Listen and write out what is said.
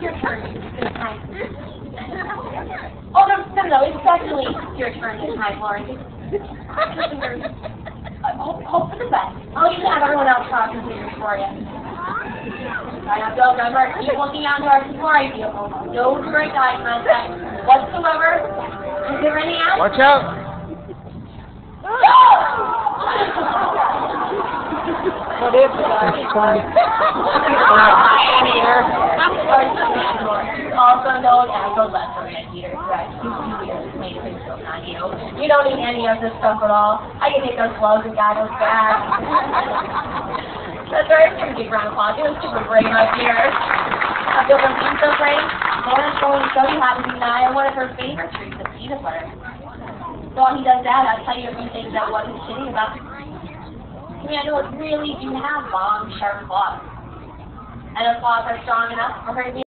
Your turn. Oh, no, no, no, it's definitely your turn this time, Lauren. Your hope, hope for the best. I'll just have everyone else cross their fingers for you. Alright, now go, remember, keep looking out towards the fly vehicle. No direct eye contact whatsoever. Is there any out? Watch out! What is It's funny. Also known as the lesser eater, right? You don't need any of this stuff at all. I can take those gloves and got those back. That's right, it's gonna be grandpa. It was super brave up here. I feel like being so. Lauren's going to show you how to nigh one of her favorite treats is peanut butter. While he does that, I'll tell you a few things that wasn't shitty about Candles really do have long, sharp claws. And those claws are strong enough for her to be